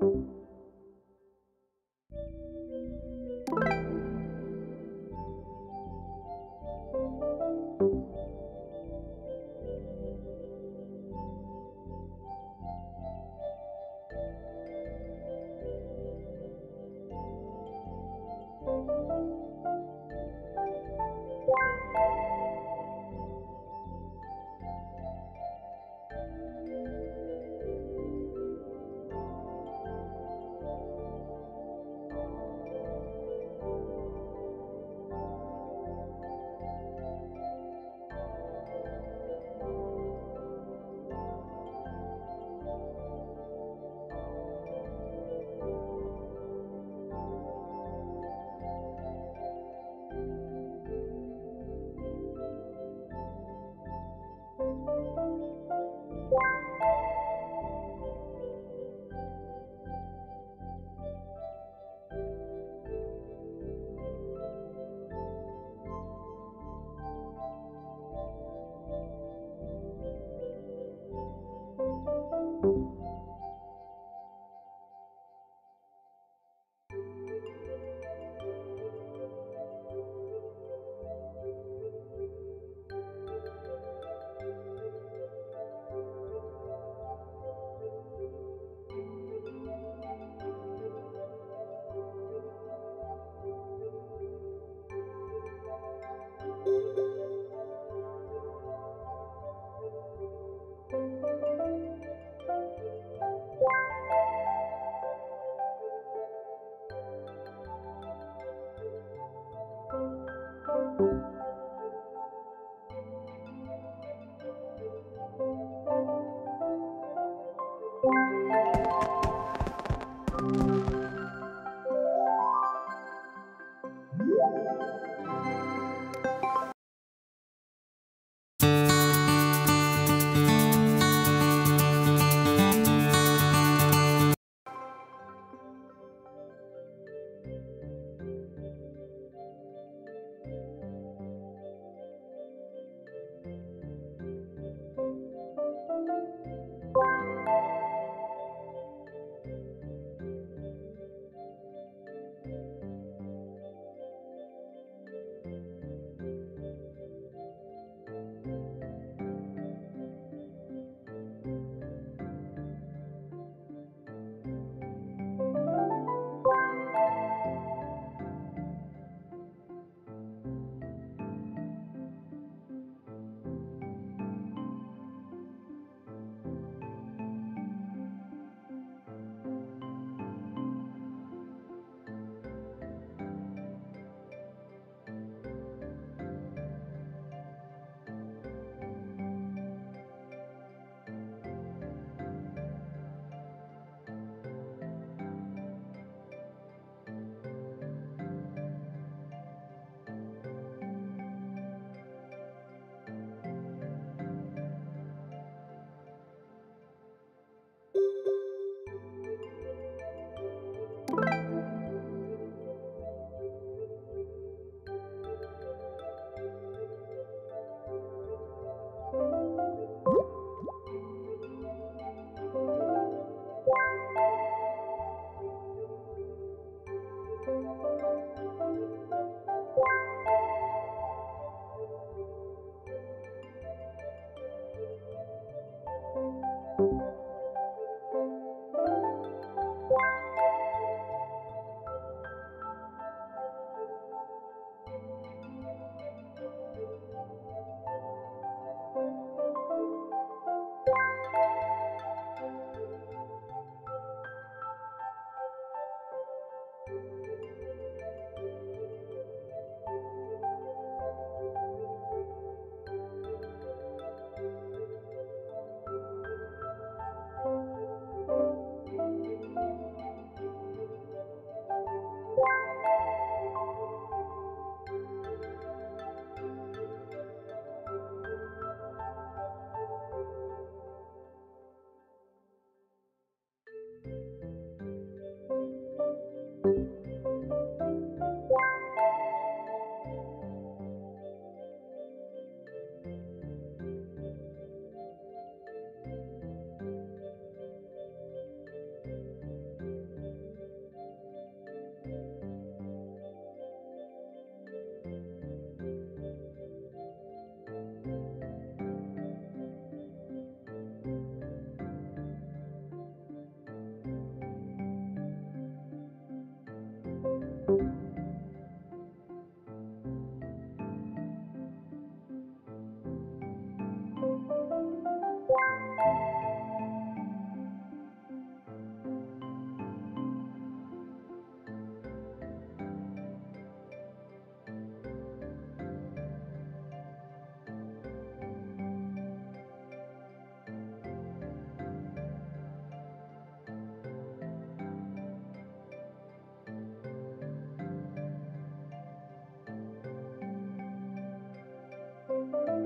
you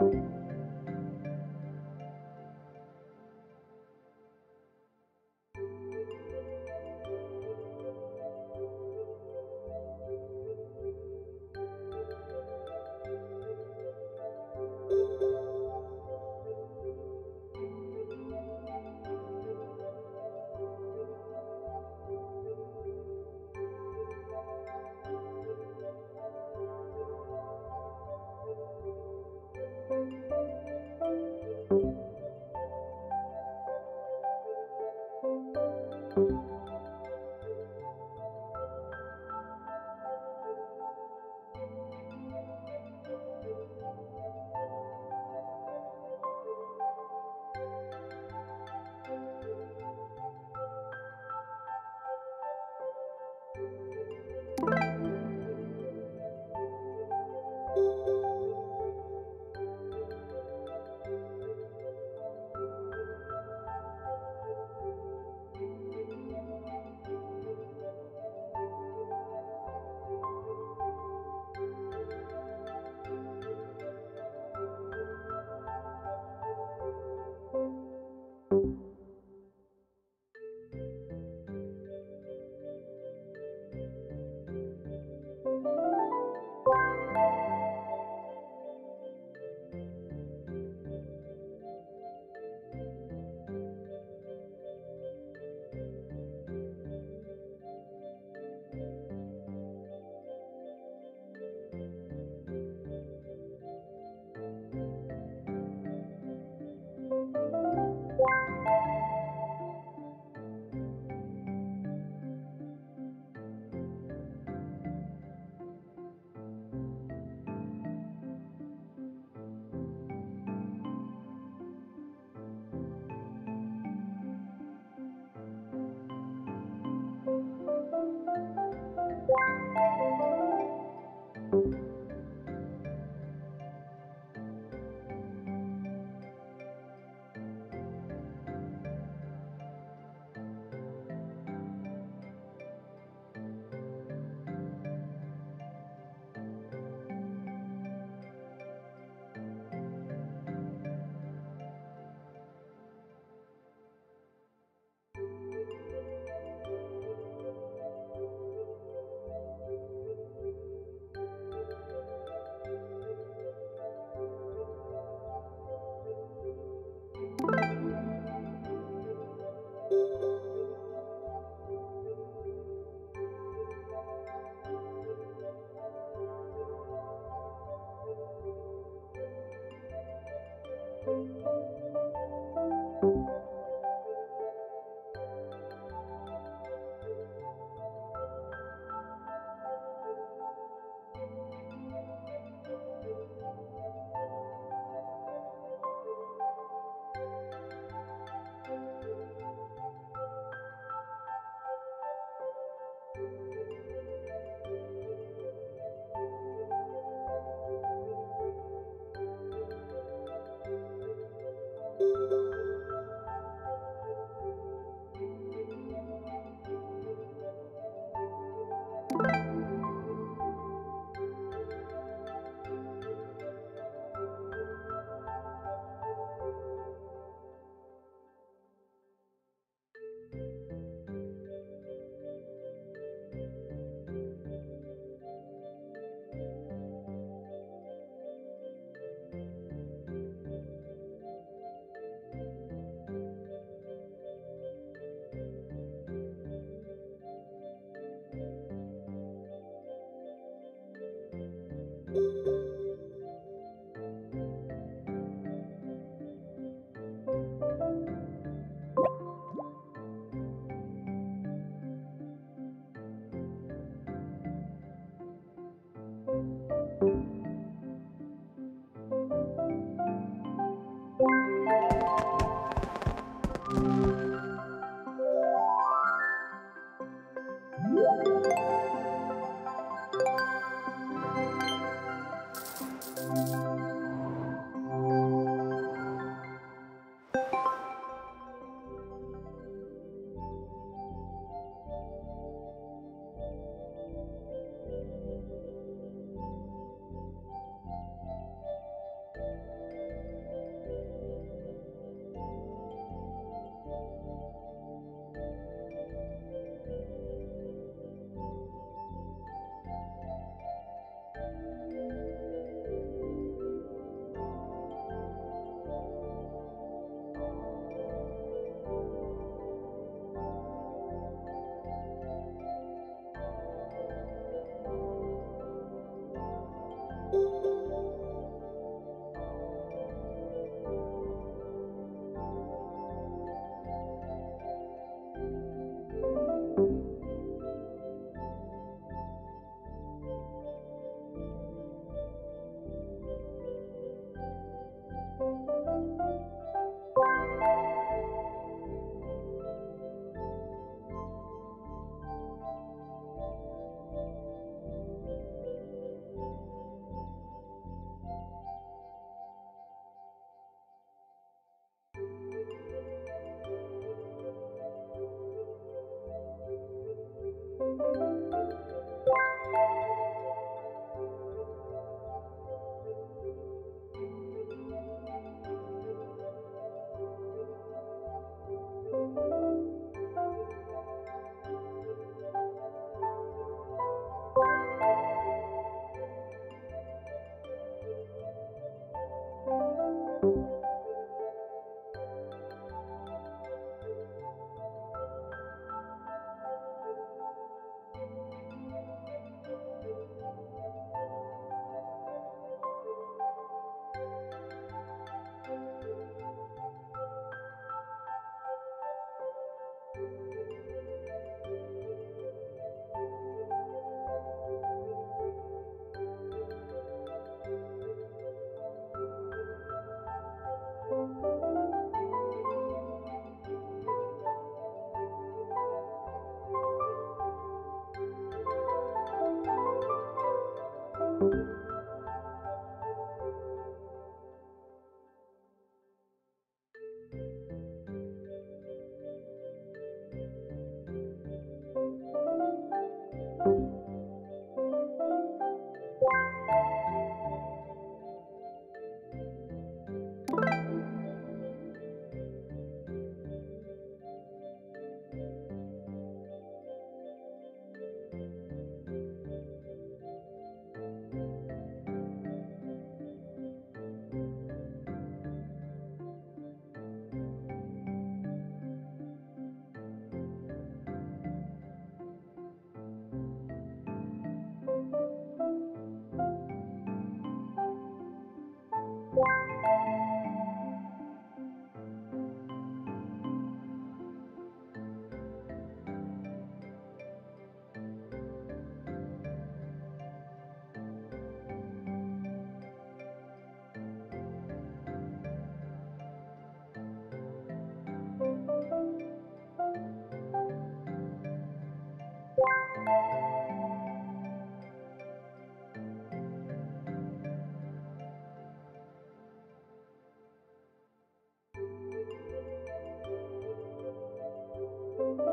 you.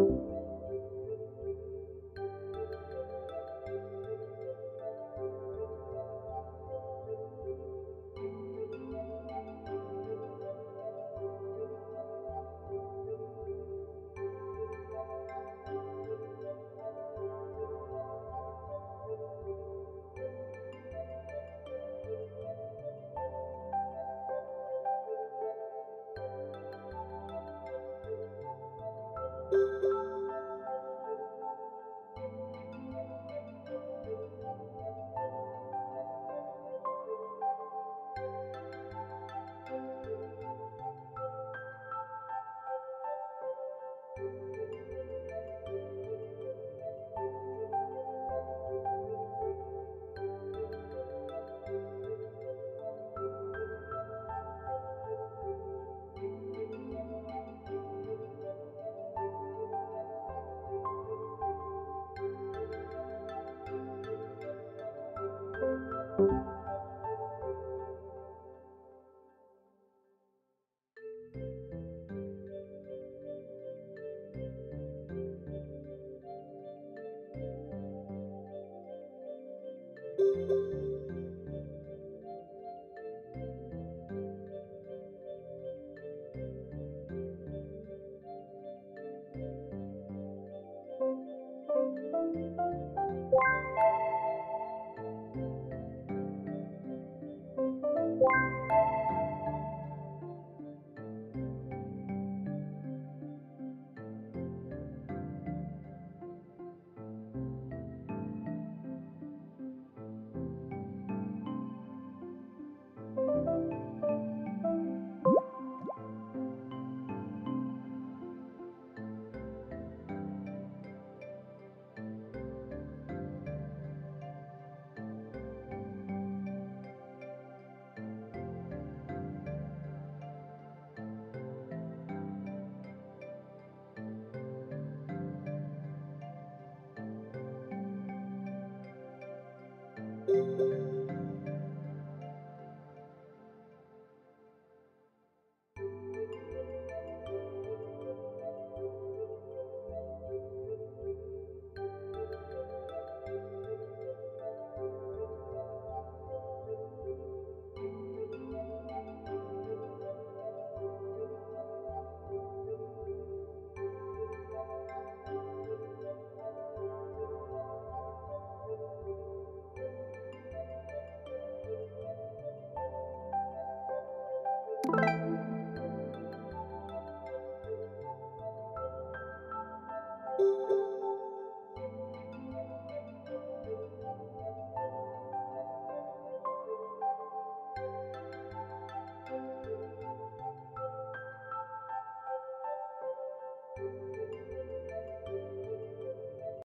you.